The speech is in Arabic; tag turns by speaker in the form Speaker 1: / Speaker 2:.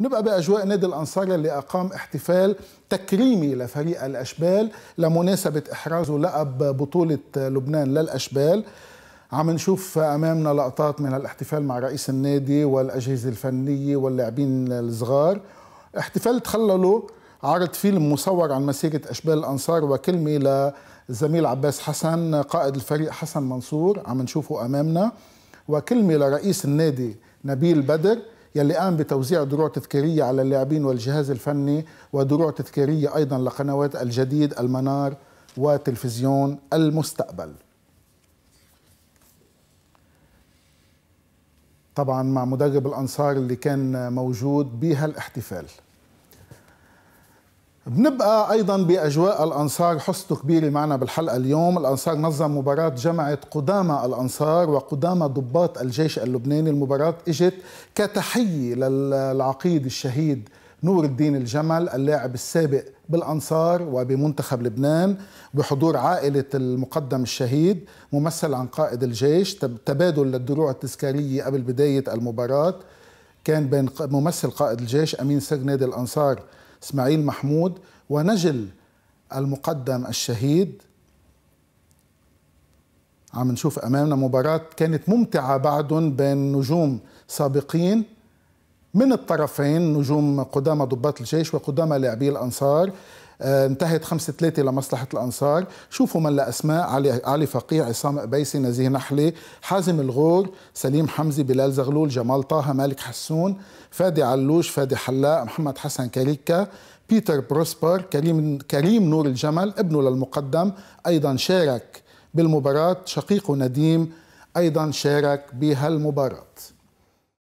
Speaker 1: نبقى بأجواء نادي الانصار اللي أقام احتفال تكريمي لفريق الأشبال لمناسبة إحرازه لقب بطولة لبنان للأشبال. عم نشوف أمامنا لقطات من الاحتفال مع رئيس النادي والأجهزة الفنية واللاعبين الصغار. احتفال تخللوا عرض فيلم مصور عن مسيرة أشبال الأنصار وكلمة للزميل عباس حسن قائد الفريق حسن منصور. عم نشوفه أمامنا. وكلمة لرئيس النادي نبيل بدر. يلي قام بتوزيع دروع تذكارية على اللاعبين والجهاز الفني ودروع تذكارية أيضا لقنوات الجديد المنار وتلفزيون المستقبل. طبعا مع مدرب الأنصار اللي كان موجود بهالاحتفال. بنبقى أيضا بأجواء الأنصار حصته كبيرة معنا بالحلقة اليوم، الأنصار نظم مباراة جمعت قدامى الأنصار وقدامى ضباط الجيش اللبناني، المباراة إجت كتحية للعقيد الشهيد نور الدين الجمل اللاعب السابق بالأنصار وبمنتخب لبنان بحضور عائلة المقدم الشهيد ممثل عن قائد الجيش. تبادل للدروع التذكارية قبل بداية المباراة. كان بين ممثل قائد الجيش أمين سر نادي الأنصار اسماعيل محمود ونجل المقدم الشهيد. عم نشوف أمامنا مباراة كانت ممتعة بعدهم بين نجوم سابقين. من الطرفين نجوم قدامى ضباط الجيش وقدامى لاعبي الأنصار. انتهت 5 3 لمصلحة الأنصار. شوفوا من الأسماء علي علي فقيه عصام قبيسي نزيه نحلي حازم الغور سليم حمزي بلال زغلول جمال طه مالك حسون فادي علوش فادي حلاق محمد حسن كاريكا بيتر بروسبر كريم كريم نور الجمل ابنه للمقدم أيضا شارك بالمباراة شقيقه نديم أيضا شارك بهالمباراه